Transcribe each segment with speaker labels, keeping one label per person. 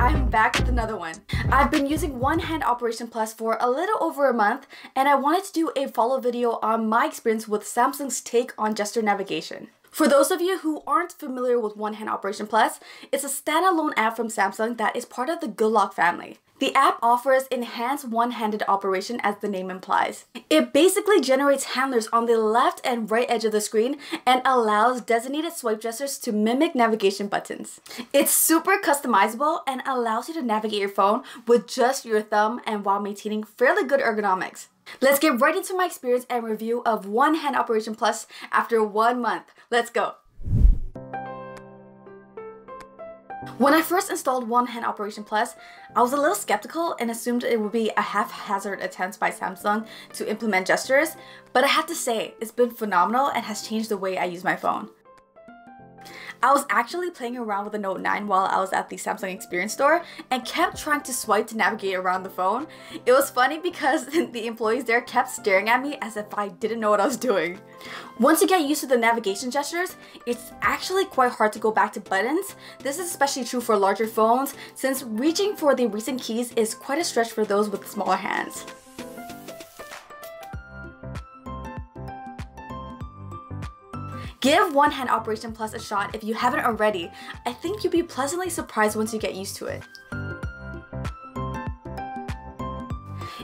Speaker 1: I'm back with another one. I've been using One Hand Operation Plus for a little over a month and I wanted to do a follow video on my experience with Samsung's take on gesture navigation. For those of you who aren't familiar with One Hand Operation Plus, it's a standalone app from Samsung that is part of the Good Lock family. The app offers enhanced one-handed operation as the name implies. It basically generates handlers on the left and right edge of the screen and allows designated swipe gestures to mimic navigation buttons. It's super customizable and allows you to navigate your phone with just your thumb and while maintaining fairly good ergonomics. Let's get right into my experience and review of One Hand Operation Plus after one month. Let's go. When I first installed One Hand Operation Plus, I was a little skeptical and assumed it would be a haphazard attempt by Samsung to implement gestures, but I have to say, it's been phenomenal and has changed the way I use my phone. I was actually playing around with the Note 9 while I was at the Samsung Experience store and kept trying to swipe to navigate around the phone. It was funny because the employees there kept staring at me as if I didn't know what I was doing. Once you get used to the navigation gestures, it's actually quite hard to go back to buttons. This is especially true for larger phones since reaching for the recent keys is quite a stretch for those with smaller hands. Give One Hand Operation Plus a shot if you haven't already. I think you'll be pleasantly surprised once you get used to it.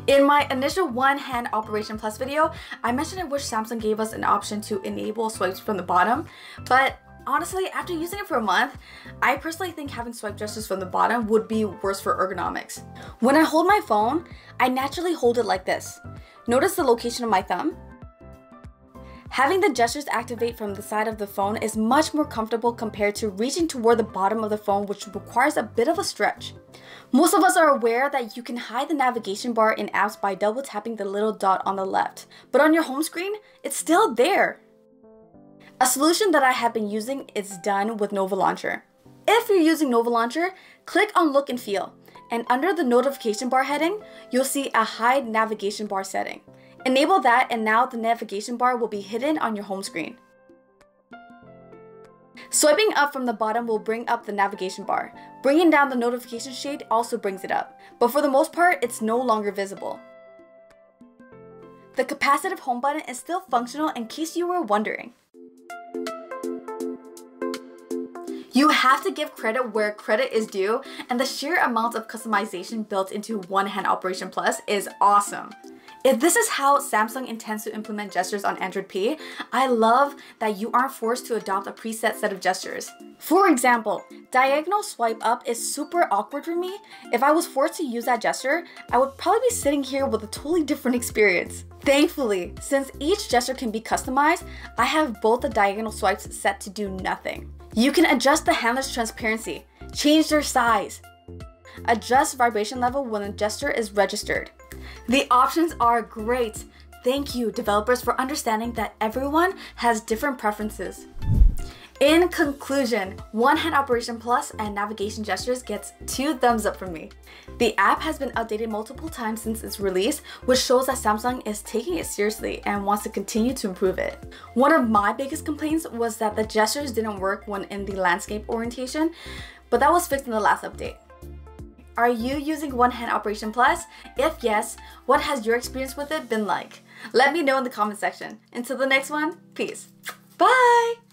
Speaker 1: In my initial One Hand Operation Plus video, I mentioned I wish Samsung gave us an option to enable swipes from the bottom, but honestly, after using it for a month, I personally think having swipe gestures from the bottom would be worse for ergonomics. When I hold my phone, I naturally hold it like this. Notice the location of my thumb? Having the gestures activate from the side of the phone is much more comfortable compared to reaching toward the bottom of the phone which requires a bit of a stretch. Most of us are aware that you can hide the navigation bar in apps by double tapping the little dot on the left, but on your home screen, it's still there. A solution that I have been using is done with Nova Launcher. If you're using Nova Launcher, click on Look and Feel, and under the notification bar heading, you'll see a hide navigation bar setting. Enable that and now the navigation bar will be hidden on your home screen. Swiping up from the bottom will bring up the navigation bar. Bringing down the notification shade also brings it up, but for the most part, it's no longer visible. The capacitive home button is still functional in case you were wondering. You have to give credit where credit is due, and the sheer amount of customization built into One Hand Operation Plus is awesome. If this is how Samsung intends to implement gestures on Android P, I love that you aren't forced to adopt a preset set of gestures. For example, diagonal swipe up is super awkward for me. If I was forced to use that gesture, I would probably be sitting here with a totally different experience. Thankfully, since each gesture can be customized, I have both the diagonal swipes set to do nothing. You can adjust the handler's transparency, change their size, adjust vibration level when a gesture is registered, the options are great. Thank you, developers, for understanding that everyone has different preferences. In conclusion, One Hand Operation Plus and Navigation Gestures gets two thumbs up from me. The app has been updated multiple times since its release, which shows that Samsung is taking it seriously and wants to continue to improve it. One of my biggest complaints was that the gestures didn't work when in the landscape orientation, but that was fixed in the last update. Are you using One Hand Operation Plus? If yes, what has your experience with it been like? Let me know in the comment section. Until the next one, peace. Bye!